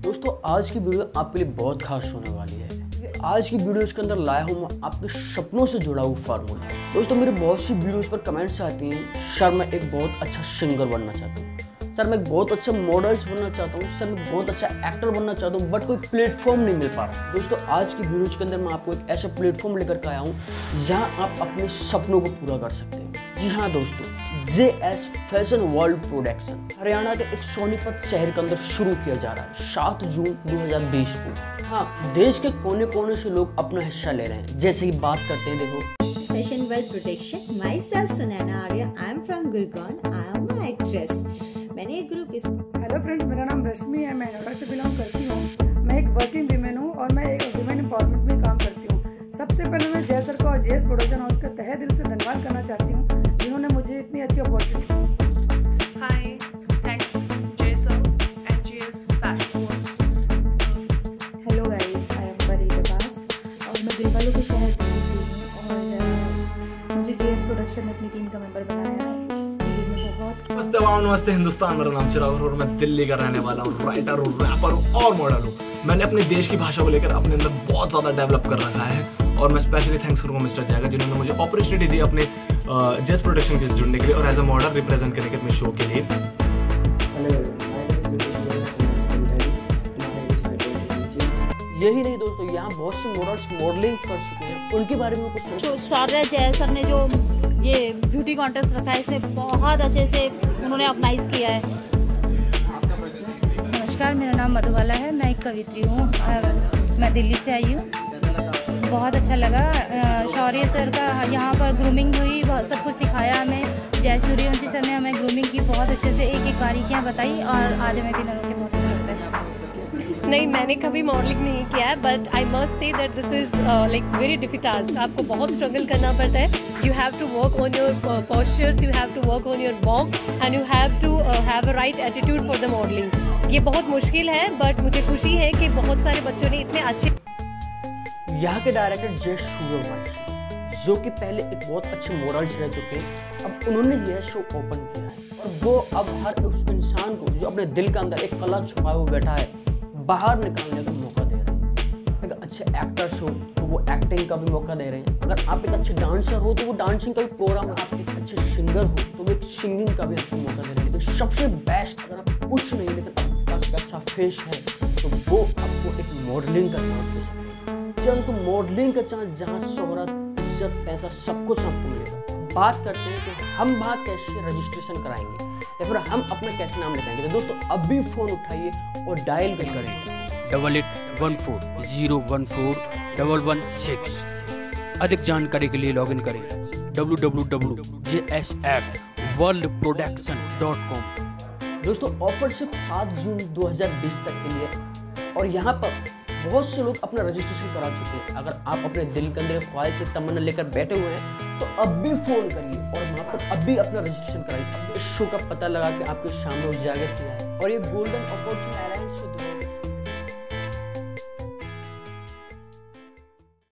दोस्तों, आज की वीडियो आपके लिए बहुत खास होने वाली है। आज की वीडियोस के अंदर लाया हूँ मैं आपके सपनों से जुड़ा हुआ फार्मूला दोस्तों, मेरे बहुत सी वीडियोस पर कमेंट्स आती हैं। सर, मैं एक बहुत अच्छा सिंगर बनना चाहता हूँ। सर, मैं एक बहुत अच्छा मॉडल्स बनना चाहता हूँ। सर, मैं बहुत अच्छा एक्टर बनना चाहता हूँ बट कोई प्लेटफॉर्म नहीं मिल पा रहा। दोस्तों, आज की वीडियोज़ के अंदर मैं आपको एक ऐसा प्लेटफॉर्म लेकर के आया हूँ, जहाँ आप अपने सपनों को पूरा कर सकते हैं। जी हाँ दोस्तों J S fashion world production Haryana के एक सोनीपत शहर के अंदर शुरू किया जा रहा है सात जून 2020 को हाँ देश के कोने कोने से लोग अपना हिस्सा ले रहे हैं जैसे ही बात करते हैं देखो Fashion World Protection. Myself Sunana Arya. I am from Gurgaon. I am an actress. मैंने एक ग्रुप इस हेलो फ्रेंड्स मेरा नाम रश्मि है मैं नोएडा से बिलोंग करती हूँ मैं एक वर्किंग वीमेन हूँ और मैं एक वुमेन एम्पावरमेंट में काम करती हूँ सबसे पहले मैं जय सर को और जेएस प्रोडक्शन हाउस का तहे दिल से धन्यवाद करना चाहती हूँ इतनी अच्छी opportunity Hi, thanks Jason and GS Fashion World. Hello guys I am Pari Abbas और मैं दिलवालों के शहर दिल्ली से हूँ। और मुझे जीएस प्रोडक्शन ने अपनी टीम का मेंबर बनाया है। नमस्ते वाम नमस्ते हिंदुस्तान मेरा नाम चिराग और मैं दिल्ली का रहने वाला हूँ राइटर हूँ रैपर हूँ और मॉडल हूँ। मैंने अपने देश की भाषा को लेकर अपने अंदर बहुत ज़्यादा डेवलप कर रखा है। और मैं स्पेशली थैंक्स करूँगा मिस्टर जैगा जिन्होंने मुझे अपॉर्चुनिटी दी अपने जेस प्रोडक्शन के जुड़ने के लिए और एज अ मॉडल रिप्रेजेंट करने के अपने शो के लिए। यही नहीं दोस्तों यहाँ बहुत से मॉडल्स मॉडलिंग कर चुके हैं। उनके बारे में कुछ जो शौर्य जय सर ने जो ये ब्यूटी कॉन्टेस्ट रखा है इसमें बहुत अच्छे से उन्होंने ऑर्गेनाइज किया है। नमस्कार मेरा नाम मधुबाला है मैं एक कवित्री हूँ। मैं दिल्ली से आई हूँ। बहुत अच्छा लगा। शौर्य सर का यहाँ पर ग्रूमिंग हुई सब कुछ सिखाया हमें। जय सूर्यवंशी सर ने हमें ग्रूमिंग की, बहुत अच्छे से एक एक बारीकियाँ बताई और आज हमें विनरों के मैसेज मिलते हैं। नहीं, मैंने कभी मॉडलिंग नहीं किया है but I must say that this is like very difficult task आपको बहुत स्ट्रगल करना पड़ता है। You have to work on your postures you have to work on your walk and you have to have a right attitude for the modelling ये बहुत मुश्किल है but मुझे खुशी है कि बहुत सारे बच्चों ने इतने अच्छे यहाँ के डायरेक्टर जय सूर्यवंशी जो कि पहले एक बहुत अच्छे मॉडल्स रह चुके हैं, अब उन्होंने यह शो ओपन किया है। और वो अब हर उस इंसान को, जो अपने दिल के अंदर एक कला छुपाए हुए बैठा है, बाहर निकालने का मौका दे रहे हैं। अगर अच्छे एक्टर्स हो तो वो एक्टिंग का भी मौका दे रहे हैं। अगर आप एक अच्छे डांसर हो तो वो डांसिंग का भी प्रोग्राम आप एक अच्छे सिंगर हो तो वो सिंगिंग का भी आपको मौका दे रहे हैं। तो सबसे बेस्ट अगर आप कुछ नहीं, लेकिन आपके पास अच्छा फेस है तो वो आपको एक मॉडलिंग का चांस दे सकते हैं। हाँ दोस्तों मॉडलिंग का चांस जहाँ शोहरत इज़्ज़त पैसा सब कुछ आपको मिलेगा। बात करते हैं कि हम वहाँ कैसे रजिस्ट्रेशन कराएँगे या फिर हम अपना कैसे नाम लिखाएँगे। तो दोस्तों अभी फ़ोन उठाइए और डायल करें double eight one four zero one four double one six अधिक जानकारी के लिए लॉगिन करें। W W W J S F world production dot com दोस्तों ऑफ़र सिर्फ़ सात जून 2020 तक के लिए और यहाँ पर बहुत से लोग अपना रजिस्ट्रेशन करा चुके हैं। अगर आप अपने दिल के अंदर ख्वाहिश से तमन्ना लेकर बैठे हुए हैं तो अब भी फ़ोन करिए और वहाँ पर अब भी अपना रजिस्ट्रेशन कराइए। अपने शो का पता लगा के आपके सामने उजागर किया है। और ये गोल्डन अपॉर्चुनिटी